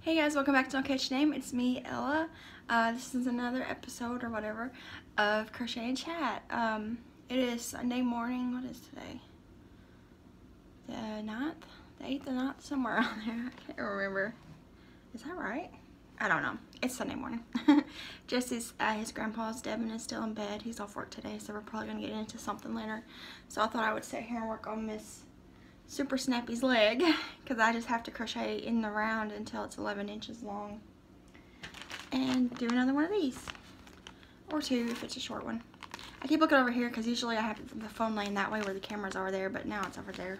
Hey guys, welcome back to No Catchy Name. It's me, Ella. Uh, this is another episode or whatever of Crochet and Chat. Um, it is Sunday morning. What is today? The 9th? The 8th or 9th? Somewhere around there. I can't remember. Is that right? I don't know. It's Sunday morning. Jesse's uh, his grandpa's Devin is still in bed. He's off work today, so we're probably gonna get into something later. So I thought I would sit here and work on Miss Super Snappy's leg because I just have to crochet in the round until it's 11 inches long and do another one of these or two if it's a short one. I keep looking over here because usually I have the phone laying that way where the cameras are there, but now it's over there.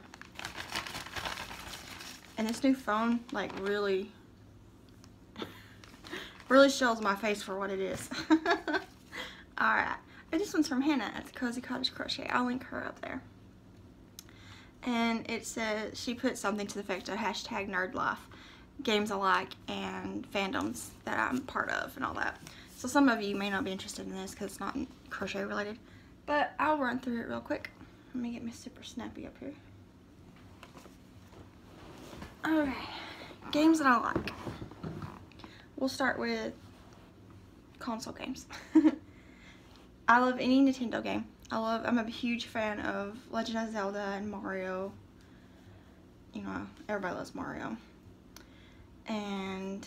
And this new phone, like, really Really shows my face for what it is. Alright. This one's from Hannah at the Cozy Cottage Crochet. I'll link her up there. And it says, she put something to the effect of hashtag nerd life, games alike, and fandoms that I'm part of and all that. So some of you may not be interested in this because it's not crochet related. But I'll run through it real quick. Let me get my super snappy up here. Alright. Games that I like. We'll start with console games. I love any Nintendo game. I love, I'm a huge fan of Legend of Zelda and Mario. You know, everybody loves Mario. And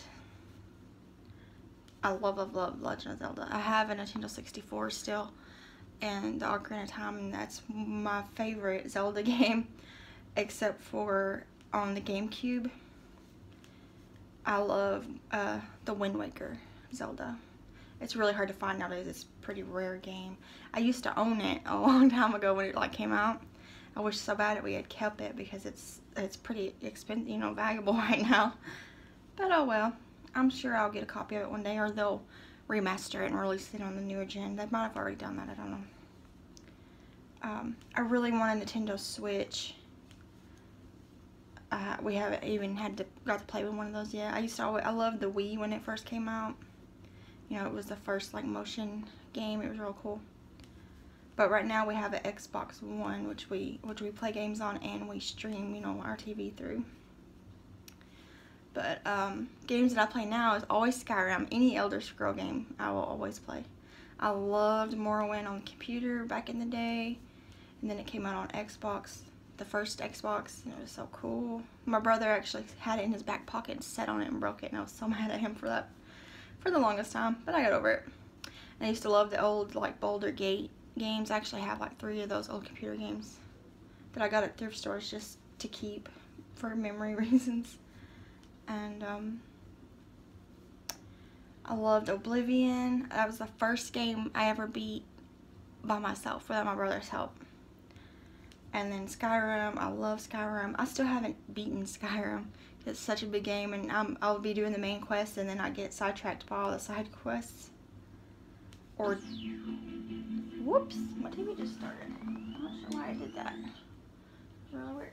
I love, love, love Legend of Zelda. I have a Nintendo 64 still and the Ocarina of Time and that's my favorite Zelda game except for on the GameCube I love uh, the Wind Waker Zelda. It's really hard to find nowadays. It's a pretty rare game. I used to own it a long time ago when it like came out. I wish so bad that we had kept it because it's it's pretty expensive, you know, valuable right now. But oh well. I'm sure I'll get a copy of it one day or they'll remaster it and release it on the newer gen. They might have already done that. I don't know. Um, I really want a Nintendo Switch uh, we haven't even had to got to play with one of those yet. I used to always, I loved the Wii when it first came out. You know, it was the first like motion game. It was real cool. But right now we have an Xbox One, which we which we play games on and we stream, you know, our TV through. But um, games that I play now is always Skyrim. Any Elder Scroll game, I will always play. I loved Morrowind on the computer back in the day, and then it came out on Xbox the first Xbox. It was so cool. My brother actually had it in his back pocket and sat on it and broke it. And I was so mad at him for that for the longest time. But I got over it. I used to love the old like Baldur's Gate games. I actually have like three of those old computer games that I got at thrift stores just to keep for memory reasons. And um, I loved Oblivion. That was the first game I ever beat by myself without my brother's help. And then Skyrim, I love Skyrim. I still haven't beaten Skyrim. It's such a big game and i I'll be doing the main quest and then I get sidetracked by all the side quests. Or, whoops, my TV just started. I'm not sure why I did that. Really weird.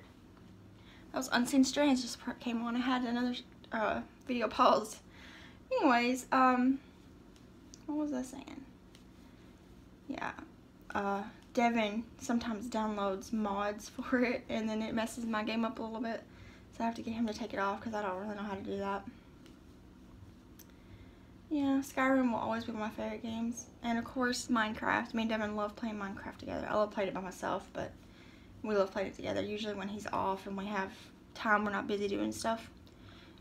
That was Unseen Strands just came on. I had another uh, video paused. Anyways, um, what was I saying? Yeah, uh, Devin sometimes downloads mods for it and then it messes my game up a little bit. So I have to get him to take it off because I don't really know how to do that. Yeah, Skyrim will always be one of my favorite games. And of course, Minecraft. Me and Devin love playing Minecraft together. I love playing it by myself, but we love playing it together. Usually when he's off and we have time, we're not busy doing stuff.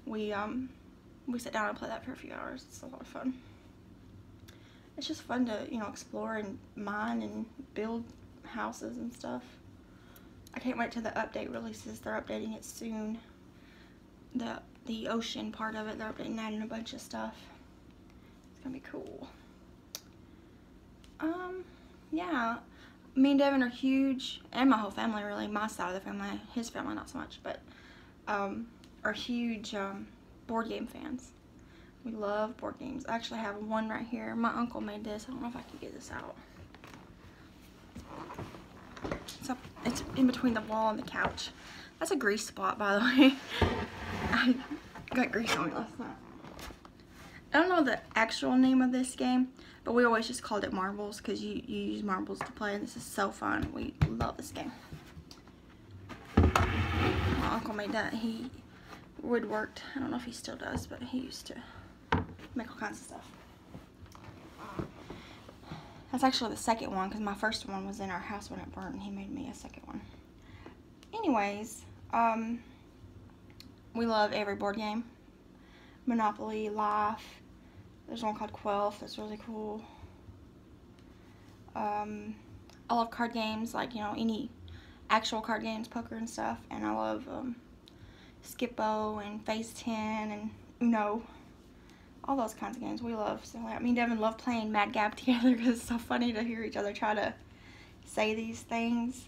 We, um, we sit down and play that for a few hours. It's a lot of fun it's just fun to, you know, explore and mine and build houses and stuff. I can't wait till the update releases. They're updating it soon. The the ocean part of it, they're updating adding a bunch of stuff. It's gonna be cool. Um, yeah. Me and Devin are huge, and my whole family really, my side of the family, his family not so much, but um, are huge um, board game fans. We love board games. I actually have one right here. My uncle made this. I don't know if I can get this out. It's, up, it's in between the wall and the couch. That's a grease spot, by the way. I got grease on me last night. I don't know the actual name of this game, but we always just called it marbles because you, you use marbles to play, and this is so fun. We love this game. My uncle made that. He woodworked. I don't know if he still does, but he used to make all kinds of stuff. That's actually the second one because my first one was in our house when it burned and he made me a second one. Anyways, um, we love every board game. Monopoly, Life. There's one called Quelf that's really cool. Um, I love card games, like, you know, any actual card games, poker and stuff. And I love um, Skip-Bo and Phase 10 and Uno all those kinds of games we love. So I mean, Devin love playing Mad Gab together because it's so funny to hear each other try to say these things.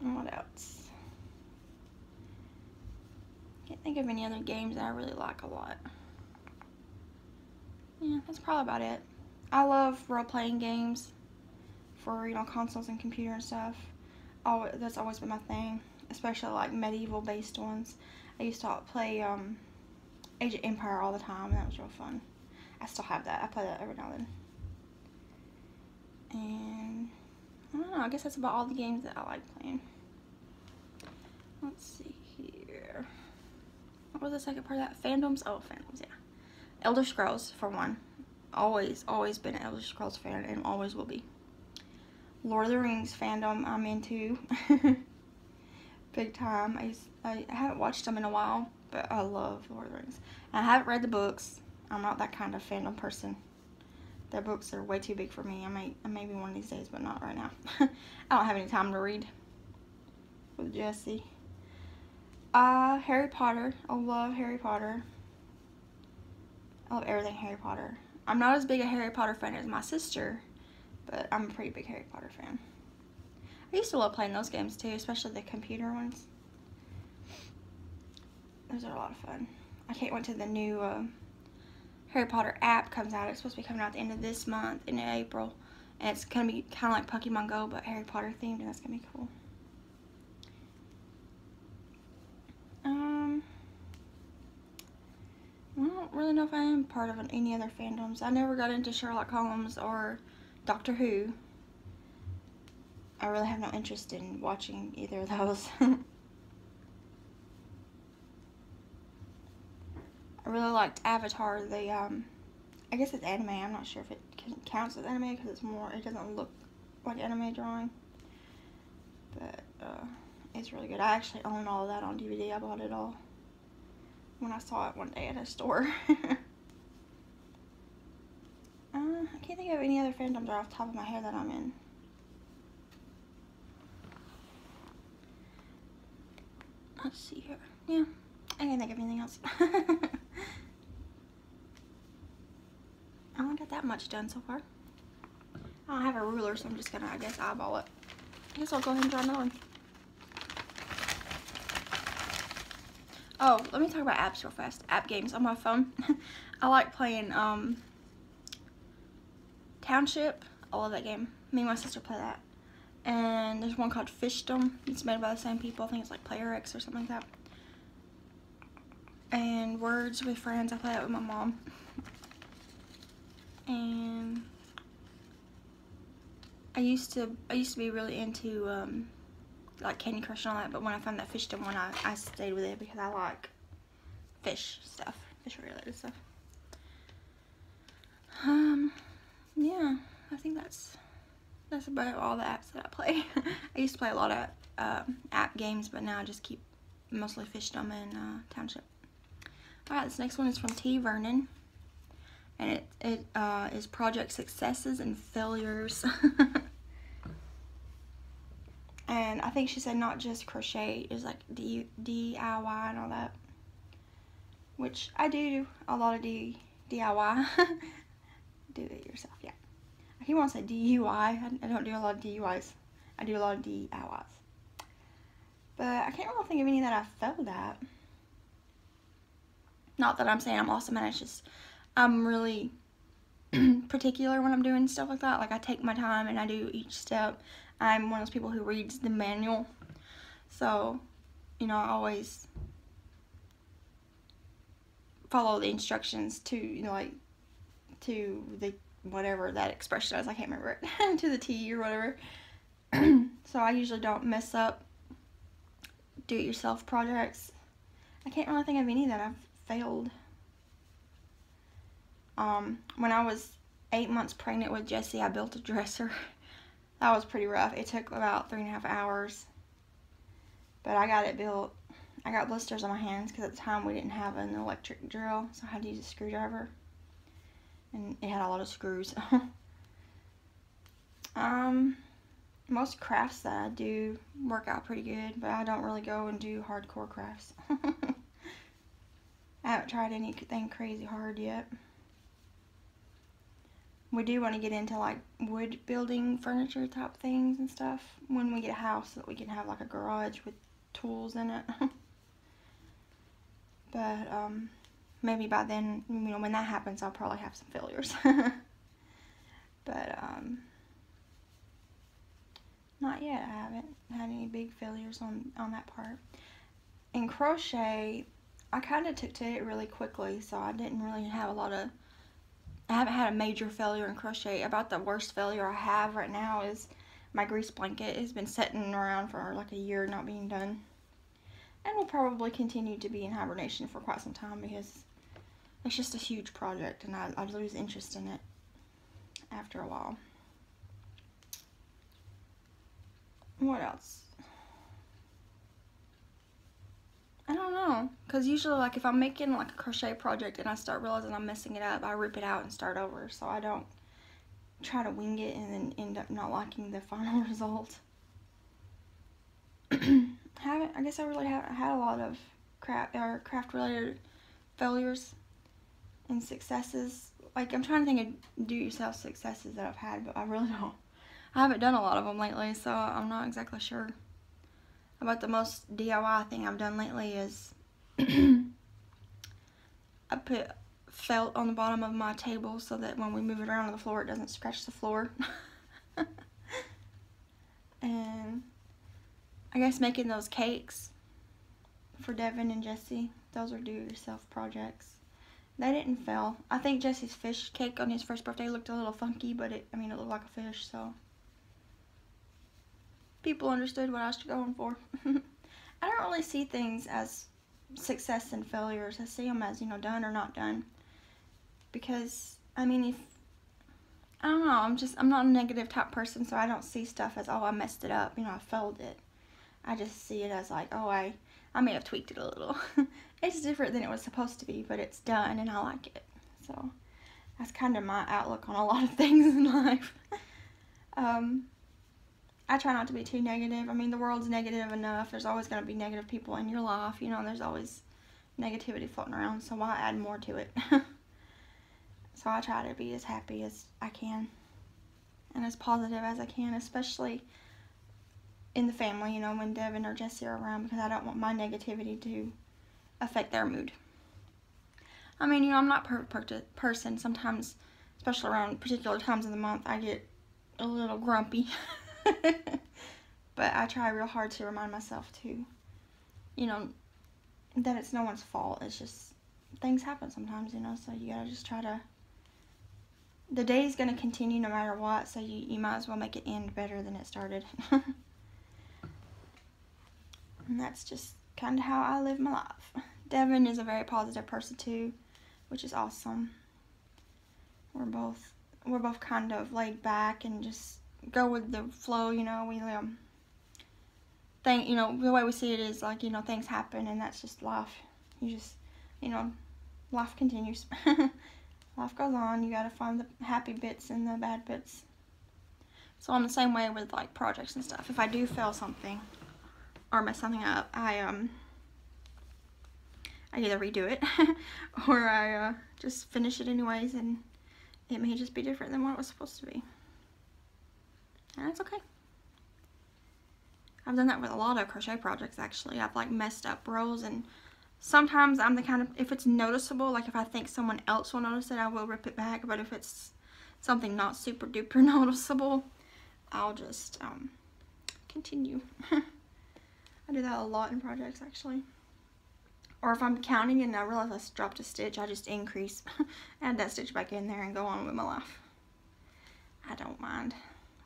And what else? Can't think of any other games that I really like a lot. Yeah, that's probably about it. I love role-playing games for, you know, consoles and computer and stuff. Oh, that's always been my thing, especially like medieval-based ones. I used to play um, Age of Empire all the time, and that was real fun. I still have that. I play that every now and then. And I don't know. I guess that's about all the games that I like playing. Let's see here. What was the second part of that? Fandoms? Oh, fandoms, yeah. Elder Scrolls, for one. Always, always been an Elder Scrolls fan and always will be. Lord of the Rings fandom I'm into. big time. I, used, I haven't watched them in a while, but I love Lord of the Rings. I haven't read the books. I'm not that kind of fandom person. Their books are way too big for me. I may maybe one of these days, but not right now. I don't have any time to read with Jesse. Uh, Harry Potter. I love Harry Potter. I love everything Harry Potter. I'm not as big a Harry Potter fan as my sister, but I'm a pretty big Harry Potter fan. I used to love playing those games too, especially the computer ones. Those are a lot of fun. I can't wait the new uh, Harry Potter app comes out. It's supposed to be coming out at the end of this month in April. And it's going to be kind of like Pokemon Go, but Harry Potter themed, and that's going to be cool. Um, I don't really know if I am part of any other fandoms. I never got into Sherlock Holmes or Doctor Who. I really have no interest in watching either of those. I really liked Avatar, the, um, I guess it's anime. I'm not sure if it counts as anime because it's more, it doesn't look like anime drawing. But, uh, it's really good. I actually own all that on DVD. I bought it all when I saw it one day at a store. uh, I can't think of any other fandoms off the top of my head that I'm in. Let's see here. Yeah, I can't think of anything else. I only got that much done so far. I don't have a ruler, so I'm just gonna, I guess, eyeball it. I guess I'll go ahead and draw another one. Oh, let me talk about apps real fast. App games on my phone. I like playing um, Township. I love that game. Me and my sister play that and there's one called Fishdom. It's made by the same people. I think it's like Playrix or something like that. And Words with Friends. I play that with my mom. And I used to I used to be really into um, like Candy Crush and all that, but when I found that Fishdom one, I, I stayed with it because I like fish stuff, fish related stuff. Um, yeah, I think that's that's about all the apps that I play. I used to play a lot of uh, app games, but now I just keep mostly Fishdom and uh, Township. Alright, this next one is from T. Vernon. And it, it uh, is Project Successes and Failures. and I think she said not just crochet, it's like D DIY and all that. Which I do a lot of D DIY. do it yourself, yeah. He wants a DUI. I don't do a lot of DUIs. I do a lot of DIYs. But I can't really think of any that I failed at. Not that I'm saying I'm awesome and it's just I'm really particular when I'm doing stuff like that. Like I take my time and I do each step. I'm one of those people who reads the manual. So, you know, I always follow the instructions to, you know, like to the whatever that expression is. I can't remember it. to the T or whatever. so I usually don't mess up do-it-yourself projects. I can't really think of any that I've failed. Um, when I was eight months pregnant with Jesse, I built a dresser. that was pretty rough. It took about three and a half hours. But I got it built. I got blisters on my hands because at the time we didn't have an electric drill, so I had to use a screwdriver. And it had a lot of screws. um, most crafts that I do work out pretty good, but I don't really go and do hardcore crafts. I haven't tried anything crazy hard yet. We do want to get into like wood building furniture type things and stuff when we get a house so that we can have like a garage with tools in it. but um, maybe by then, you know, when that happens, I'll probably have some failures. but um, not yet. I haven't had any big failures on, on that part. In crochet, I kind of took to it really quickly, so I didn't really have a lot of, I haven't had a major failure in crochet. About the worst failure I have right now is my grease blanket has been sitting around for like a year not being done. And will probably continue to be in hibernation for quite some time because it's just a huge project and I, I lose interest in it after a while. What else? I don't know. Because usually, like, if I'm making, like, a crochet project and I start realizing I'm messing it up, I rip it out and start over. So I don't try to wing it and then end up not liking the final result. haven't, I guess I really haven't had a lot of craft, or craft-related failures and successes. Like, I'm trying to think of do-yourself successes that I've had, but I really don't. I haven't done a lot of them lately, so I'm not exactly sure. About the most DIY thing I've done lately is I put felt on the bottom of my table so that when we move it around on the floor it doesn't scratch the floor. and I guess making those cakes for Devin and Jesse, those are do-it-yourself projects. They didn't fail. I think Jesse's fish cake on his first birthday looked a little funky, but it, I mean, it looked like a fish, so people understood what I was going for. I don't really see things as success and failures. I see them as, you know, done or not done. Because, I mean, if, I don't know, I'm just, I'm not a negative type person, so I don't see stuff as, oh, I messed it up, you know, I failed it. I just see it as like, oh, I, I may have tweaked it a little. it's different than it was supposed to be, but it's done and I like it. So, that's kind of my outlook on a lot of things in life. um, I try not to be too negative. I mean, the world's negative enough. There's always going to be negative people in your life, you know, there's always negativity floating around, so why add more to it? so I try to be as happy as I can and as positive as I can, especially in the family, you know, when Devin or Jesse are around because I don't want my negativity to affect their mood. I mean, you know, I'm not perfect person. Sometimes, especially around particular times of the month, I get a little grumpy. but I try real hard to remind myself to, you know, that it's no one's fault. It's just things happen sometimes, you know, so you gotta just try to. The day's gonna continue no matter what, so you, you might as well make it end better than it started. and that's just kind of how I live my life. Devin is a very positive person too, which is awesome. We're both we're both kind of laid back and just go with the flow, you know, we um think, you know, the way we see it is like, you know, things happen and that's just life. You just, you know, life continues. life goes on. You got to find the happy bits and the bad bits. So I'm the same way with like projects and stuff. If I do fail something or mess something up, I um I either redo it or I uh, just finish it anyways and it may just be different than what it was supposed to be. And that's okay. I've done that with a lot of crochet projects actually. I've like messed up rows and sometimes I'm the kind of, if it's noticeable, like if I think someone else will notice it, I will rip it back. But if it's something not super duper noticeable, I'll just um, continue. I do that a lot in projects actually. Or if I'm counting and I realize I dropped a stitch, I just increase, add that stitch back in there and go on with my life. I don't mind.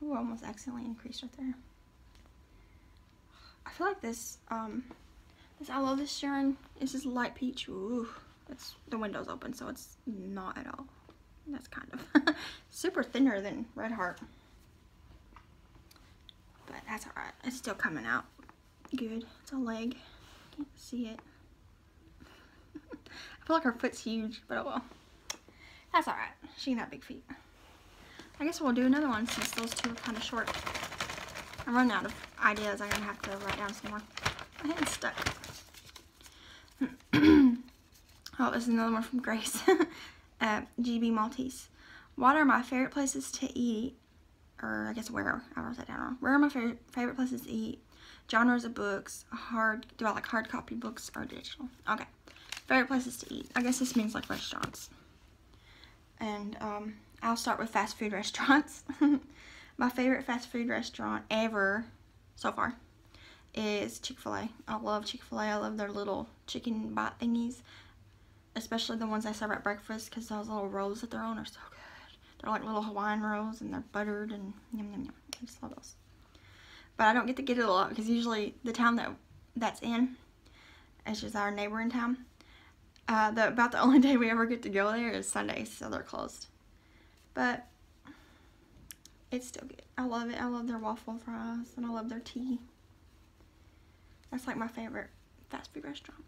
Ooh, almost accidentally increased right there. I feel like this um, This, I love this yarn. This is light peach. Ooh, it's the window's open, so it's not at all. That's kind of super thinner than Red Heart. But that's alright. It's still coming out good. It's a leg. Can't see it. I feel like her foot's huge, but oh well. That's alright. She can have big feet. I guess we'll do another one since those two are kind of short. I'm running out of ideas. I'm going to have to write down some more. My hand's stuck. oh, this is another one from Grace. uh, GB Maltese. What are my favorite places to eat? Or I guess where? I wrote that down wrong. Where are my favorite, favorite places to eat? Genres of books. Hard. Do I like hard copy books or digital? Okay. Favorite places to eat. I guess this means like restaurants. And um, I'll start with fast food restaurants. my favorite fast food restaurant ever so far is Chick-fil-A. I love Chick-fil-A. I love their little chicken bite thingies. Especially the ones I serve at breakfast because those little rolls that they're on are so good. They're like little Hawaiian rolls and they're buttered and yum yum yum. I just love those. But I don't get to get it a lot because usually the town that that's in is just our neighboring town. Uh, the, about the only day we ever get to go there is Sundays, so they're closed. But it's still good. I love it. I love their waffle fries and I love their tea. That's like my favorite fast food restaurant.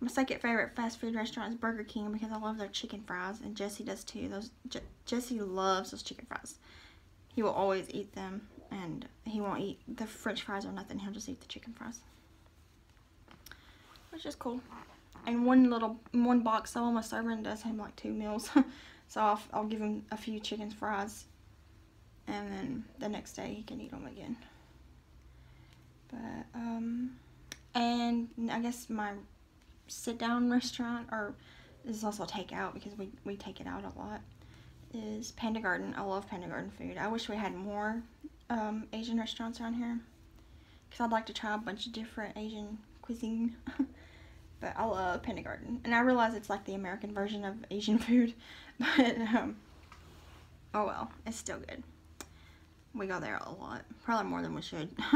My second favorite fast food restaurant is Burger King because I love their chicken fries and Jesse does too. Those Je Jesse loves those chicken fries. He will always eat them and he won't eat the french fries or nothing. He'll just eat the chicken fries. Which is cool. And one little, one box of almost serving does him like two meals. so I'll, I'll give him a few chicken fries and then the next day he can eat them again. But, um, and I guess my sit down restaurant, or this is also takeout because we, we take it out a lot, is Panda Garden. I love Panda Garden food. I wish we had more um, Asian restaurants around here because I'd like to try a bunch of different Asian cuisine. but I love Panda Garden. And I realize it's like the American version of Asian food, but um, oh well, it's still good. We go there a lot, probably more than we should.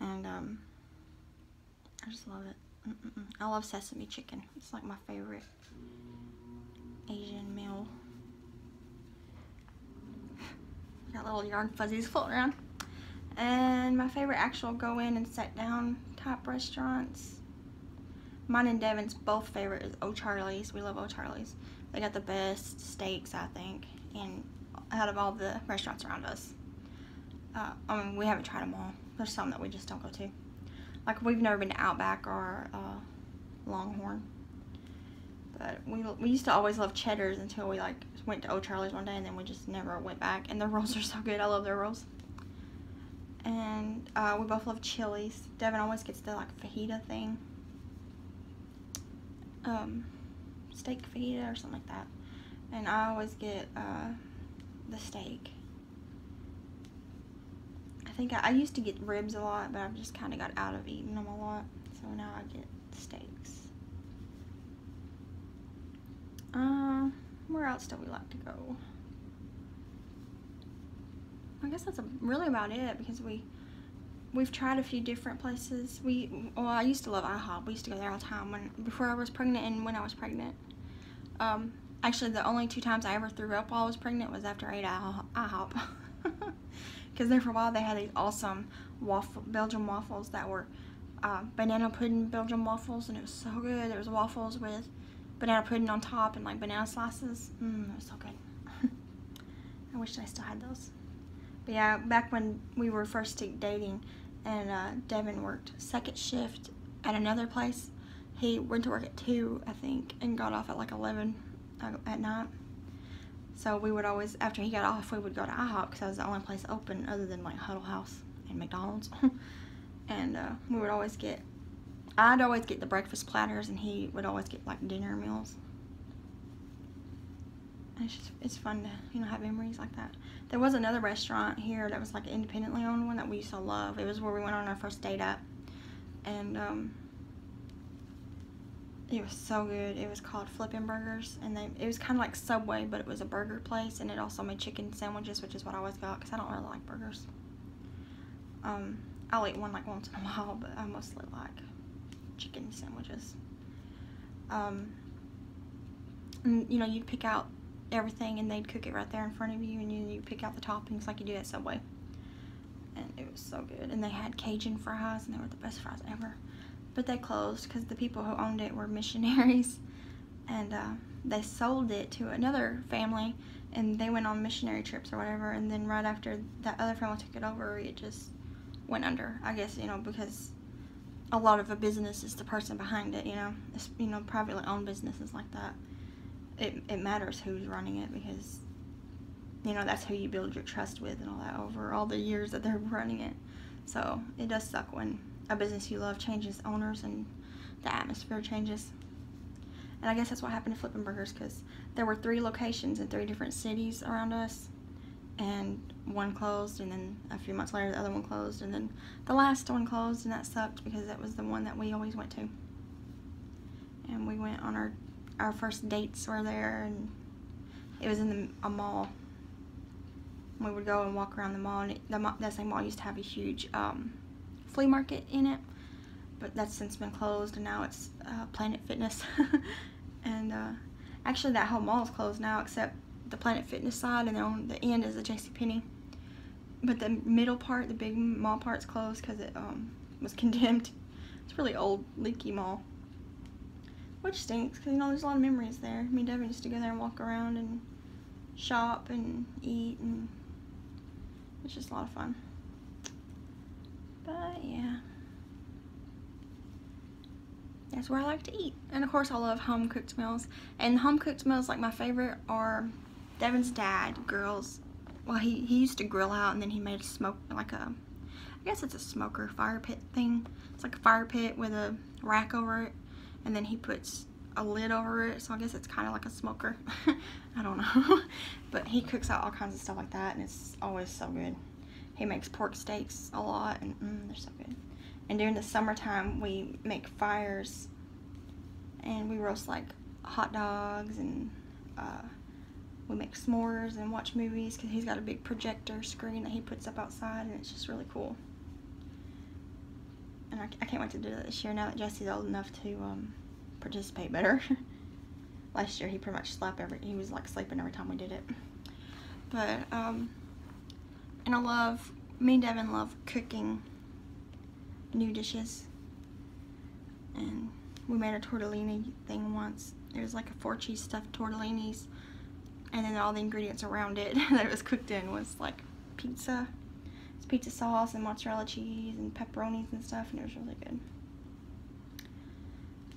and um, I just love it. -mm -mm. I love sesame chicken. It's like my favorite Asian meal. Got little yarn fuzzies floating around. And my favorite actual go in and sit down type restaurants. Mine and Devin's both favorite is O'Charlie's. We love O'Charlie's. They got the best steaks, I think, and out of all the restaurants around us. Uh, I mean, we haven't tried them all. There's some that we just don't go to. Like, we've never been to Outback or uh, Longhorn. But we, we used to always love Cheddar's until we, like, went to O'Charlie's one day, and then we just never went back. And their rolls are so good. I love their rolls. And uh, we both love Chili's. Devin always gets the, like, fajita thing. Um, steak fajita or something like that. And I always get, uh, the steak. I think I, I, used to get ribs a lot, but I've just kind of got out of eating them a lot. So now I get steaks. Uh, where else do we like to go? I guess that's a, really about it because we we've tried a few different places. We well, I used to love IHOP. We used to go there all the time when before I was pregnant and when I was pregnant. Um, Actually, the only two times I ever threw up while I was pregnant was after I ate IHOP. Because there for a while they had these awesome waffle Belgian waffles that were uh, banana pudding Belgian waffles, and it was so good. There was waffles with banana pudding on top and like banana slices. Mmm, it was so good. I wish I still had those. But yeah, back when we were first dating and uh, Devin worked second shift at another place, he went to work at 2, I think, and got off at like 11 at night. So we would always, after he got off, we would go to IHOP because that was the only place open other than like Huddle House and McDonald's. and uh, we would always get, I'd always get the breakfast platters and he would always get like dinner meals. And it's just, it's fun to, you know, have memories like that. There was another restaurant here that was like independently owned one that we used to love. It was where we went on our first date at. And, um, it was so good. It was called Flippin' Burgers, and they it was kind of like Subway, but it was a burger place, and it also made chicken sandwiches, which is what I always got because I don't really like burgers. Um, I'll eat one like once in a while, but I mostly like chicken sandwiches. Um, and, you know, you'd pick out everything and they'd cook it right there in front of you and you, you pick out the toppings like you do at Subway. And it was so good. And they had Cajun fries and they were the best fries ever. But they closed because the people who owned it were missionaries. And uh, they sold it to another family and they went on missionary trips or whatever. And then right after that other family took it over, it just went under. I guess, you know, because a lot of a business is the person behind it, you know. It's, you know, privately owned businesses like that it, it matters who's running it because you know that's who you build your trust with and all that over all the years that they're running it. So it does suck when a business you love changes owners and the atmosphere changes. And I guess that's what happened to Flippin' Burgers because there were three locations in three different cities around us and one closed and then a few months later the other one closed and then the last one closed and that sucked because that was the one that we always went to. And we went on our our first dates were there and it was in the, a mall. We would go and walk around the mall and it, the, that same mall used to have a huge um, flea market in it but that's since been closed and now it's uh, Planet Fitness. And uh, actually that whole mall is closed now except the Planet Fitness side and on the end is the JCPenney but the middle part the big mall part's closed because it um, was condemned. It's a really old leaky mall which stinks, because, you know, there's a lot of memories there. Me and Devin used to go there and walk around and shop and eat, and it's just a lot of fun. But, yeah. That's where I like to eat. And, of course, I love home-cooked meals. And home-cooked meals, like, my favorite are Devin's dad grills. Well, he, he used to grill out, and then he made a smoke, like a, I guess it's a smoker fire pit thing. It's like a fire pit with a rack over it and then he puts a lid over it. So I guess it's kind of like a smoker. I don't know. But he cooks out all kinds of stuff like that and it's always so good. He makes pork steaks a lot and mm, they're so good. And during the summertime we make fires and we roast like hot dogs and uh, we make s'mores and watch movies because he's got a big projector screen that he puts up outside and it's just really cool and I, I can't wait to do that this year now that Jesse's old enough to um, participate better. Last year he pretty much slept every, he was like sleeping every time we did it. But, um, and I love, me and Devin love cooking new dishes. And we made a tortellini thing once. It was like a four cheese stuffed tortellinis. And then all the ingredients around it that it was cooked in was like pizza, pizza sauce and mozzarella cheese and pepperonis and stuff, and it was really good.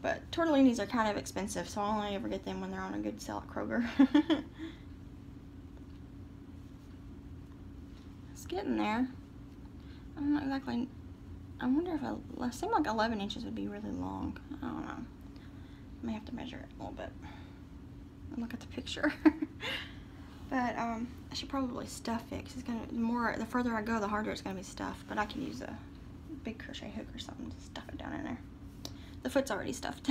But tortellinis are kind of expensive, so I only ever get them when they're on a good sale at Kroger. it's getting there. I don't exactly. I wonder if I, it seemed like 11 inches would be really long. I don't know. I may have to measure it a little bit and look at the picture. But um, I should probably stuff it because it's gonna more. The further I go, the harder it's gonna be stuffed. But I can use a big crochet hook or something to stuff it down in there. The foot's already stuffed.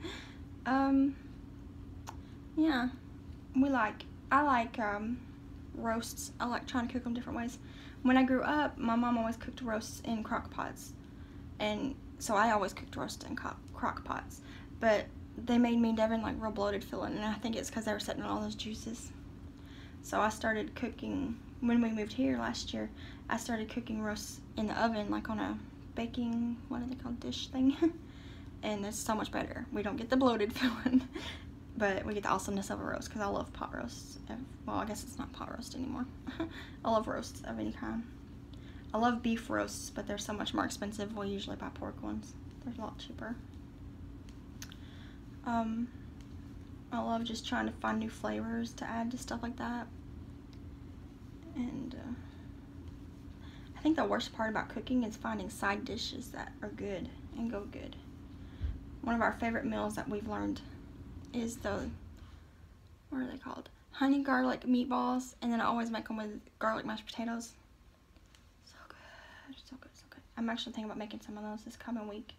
um, yeah, we like. I like um, roasts. I like trying to cook them different ways. When I grew up, my mom always cooked roasts in crock pots, and so I always cooked roasts in crock pots. But they made me and Devin like real bloated feeling, and I think it's because they were setting all those juices. So I started cooking, when we moved here last year, I started cooking roasts in the oven, like on a baking, what are they called, dish thing? and it's so much better. We don't get the bloated feeling, but we get the awesomeness of a roast because I love pot roasts. Well, I guess it's not pot roast anymore. I love roasts of any kind. I love beef roasts, but they're so much more expensive. We usually buy pork ones. They're a lot cheaper. Um, I love just trying to find new flavors to add to stuff like that. And uh, I think the worst part about cooking is finding side dishes that are good and go good. One of our favorite meals that we've learned is the, what are they called? Honey garlic meatballs. And then I always make them with garlic mashed potatoes. So good, so good, so good. I'm actually thinking about making some of those this coming week.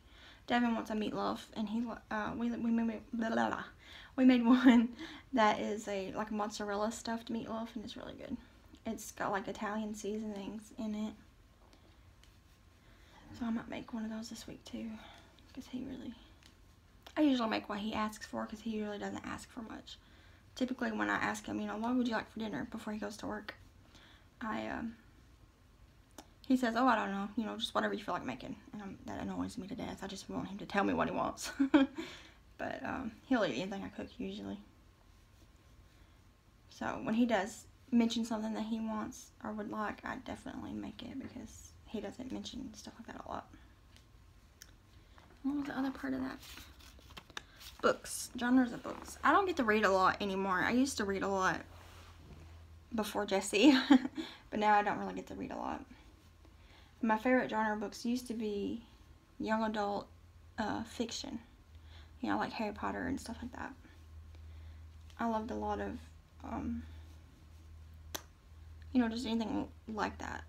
Devin wants a meatloaf, and he uh, we we made blah, blah, blah. We made one that is a like a mozzarella stuffed meatloaf, and it's really good. It's got like Italian seasonings in it. So I might make one of those this week too. Because he really... I usually make what he asks for because he really doesn't ask for much. Typically when I ask him, you know, what would you like for dinner before he goes to work? I, um... He says, oh, I don't know. You know, just whatever you feel like making. And I'm, that annoys me to death. I just want him to tell me what he wants. but um, he'll eat anything I cook usually. So when he does mention something that he wants or would like, I definitely make it because he doesn't mention stuff like that a lot. What was the other part of that? Books. Genres of books. I don't get to read a lot anymore. I used to read a lot before Jesse. but now I don't really get to read a lot. My favorite genre of books used to be young adult uh, fiction. You know, like Harry Potter and stuff like that. I loved a lot of um, you know, just anything like that.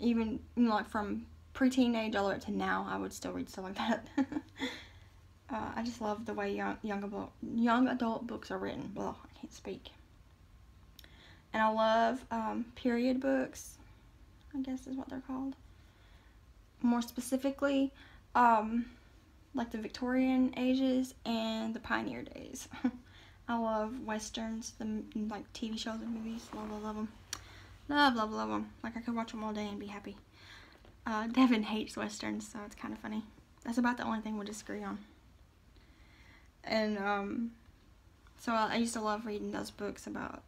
Even, you know, like from pre-teenage all the way up to now, I would still read stuff like that. uh, I just love the way young, young, adult, young adult books are written. Well, I can't speak. And I love um, period books, I guess is what they're called. More specifically, um, like the Victorian ages and the pioneer days. I love westerns, the like TV shows and movies. Love, love, love them. Love, love, love them. Like I could watch them all day and be happy. Uh, Devin hates westerns, so it's kind of funny. That's about the only thing we disagree on. And um, so I, I used to love reading those books about,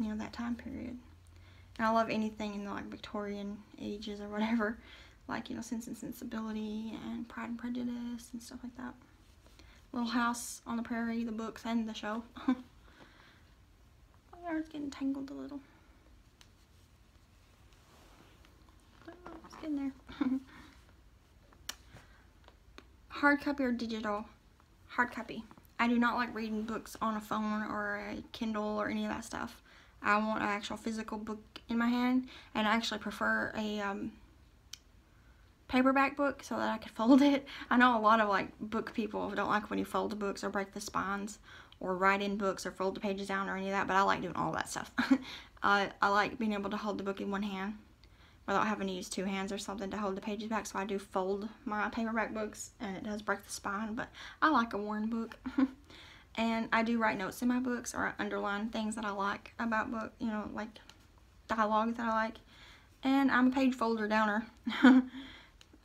you know, that time period. And I love anything in the like Victorian ages or whatever, like you know, Sense and Sensibility and Pride and Prejudice and stuff like that. Little House on the Prairie, the books, and the show. My hair's getting tangled a little. It's getting there. hard copy or digital? Hard copy. I do not like reading books on a phone or a Kindle or any of that stuff. I want an actual physical book in my hand, and I actually prefer a um, paperback book so that I could fold it. I know a lot of like book people don't like when you fold the books or break the spines or write in books or fold the pages down or any of that, but I like doing all that stuff. I, I like being able to hold the book in one hand without having to use two hands or something to hold the pages back, so I do fold my paperback books, and it does break the spine, but I like a worn book. and I do write notes in my books or underline things that I like about book, you know, like dialogue that I like. And I'm a page folder downer.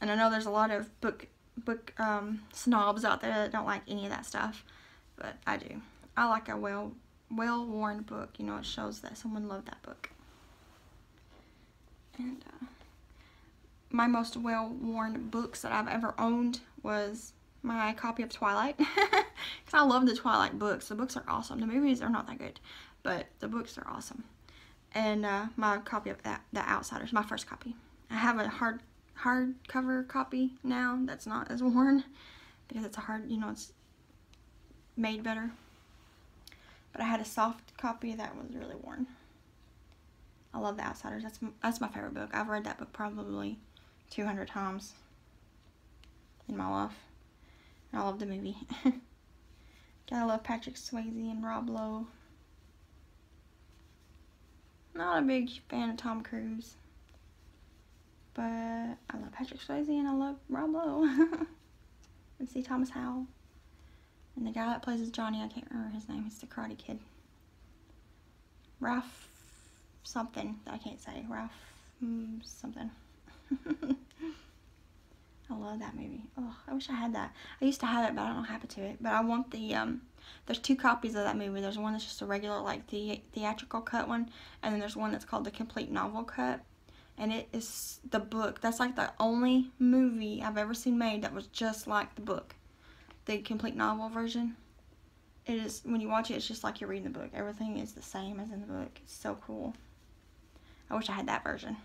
And I know there's a lot of book book um, snobs out there that don't like any of that stuff, but I do. I like a well well worn book. You know, it shows that someone loved that book. And uh, my most well worn books that I've ever owned was my copy of Twilight because I love the Twilight books. The books are awesome. The movies are not that good, but the books are awesome. And uh, my copy of that, The Outsiders, my first copy. I have a hard hardcover copy now that's not as worn because it's a hard, you know, it's made better. But I had a soft copy that was really worn. I love The Outsiders. That's that's my favorite book. I've read that book probably 200 times in my life. And I love the movie. Gotta love Patrick Swayze and Rob Lowe. Not a big fan of Tom Cruise. But I love Patrick Swayze and I love Rob Lowe. and C. Thomas Howell. And the guy that plays as Johnny, I can't remember his name. He's the Karate Kid. Ralph something. I can't say. Ralph mm, something. I love that movie. Oh, I wish I had that. I used to have it, but I don't know what happened to it. But I want the, um, there's two copies of that movie. There's one that's just a regular, like, the theatrical cut one. And then there's one that's called the complete novel cut and it is the book. That's like the only movie I've ever seen made that was just like the book. The complete novel version. It is, when you watch it, it's just like you're reading the book. Everything is the same as in the book. It's so cool. I wish I had that version.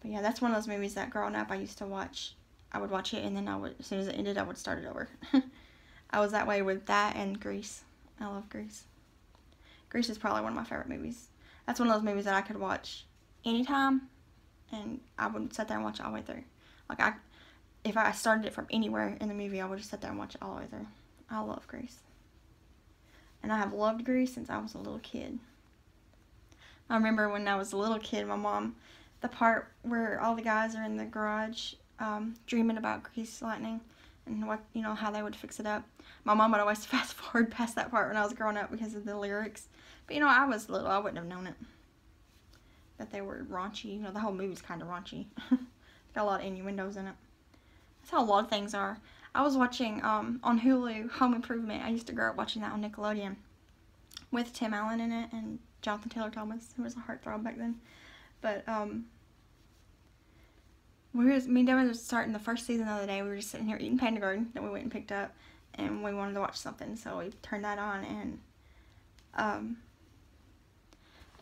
But yeah, that's one of those movies that growing up I used to watch. I would watch it and then I would, as soon as it ended, I would start it over. I was that way with that and Grease. I love Grease. Grease is probably one of my favorite movies. That's one of those movies that I could watch anytime and I would sit there and watch it all the way through. Like I, if I started it from anywhere in the movie, I would just sit there and watch it all the way through. I love Grease. And I have loved Grease since I was a little kid. I remember when I was a little kid, my mom, the part where all the guys are in the garage um, dreaming about grease lightning and what you know how they would fix it up. My mom would always fast forward past that part when I was growing up because of the lyrics. But you know, I was little, I wouldn't have known it. That they were raunchy. You know, the whole movie's kind of raunchy. Got a lot of innuendos in it. That's how a lot of things are. I was watching um, on Hulu Home Improvement. I used to grow up watching that on Nickelodeon with Tim Allen in it and Jonathan Taylor Thomas, who was a heartthrob back then. But um, we were me and Dad were starting the first season the other day. We were just sitting here eating Panda Garden that we went and picked up, and we wanted to watch something, so we turned that on, and um,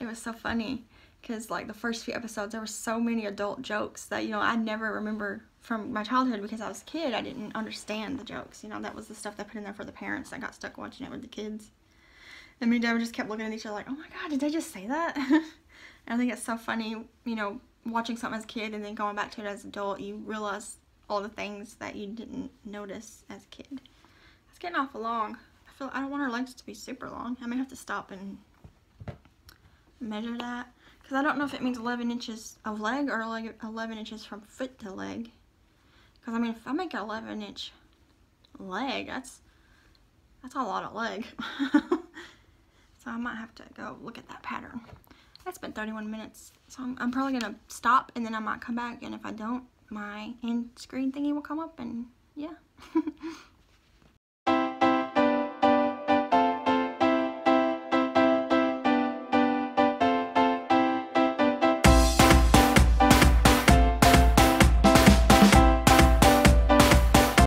it was so funny because like the first few episodes there were so many adult jokes that you know I never remember from my childhood because I was a kid I didn't understand the jokes you know that was the stuff they put in there for the parents that got stuck watching it with the kids. And me and dad just kept looking at each other like oh my god did they just say that? I think it's so funny you know watching something as a kid and then going back to it as an adult you realize all the things that you didn't notice as a kid. It's getting awful long. I feel I don't want our legs to be super long. I may have to stop and measure that because I don't know if it means 11 inches of leg or like 11 inches from foot to leg. Because I mean, if I make an 11 inch leg, that's that's a lot of leg. so I might have to go look at that pattern. That's been 31 minutes. So I'm, I'm probably going to stop and then I might come back. And if I don't, my end screen thingy will come up and yeah.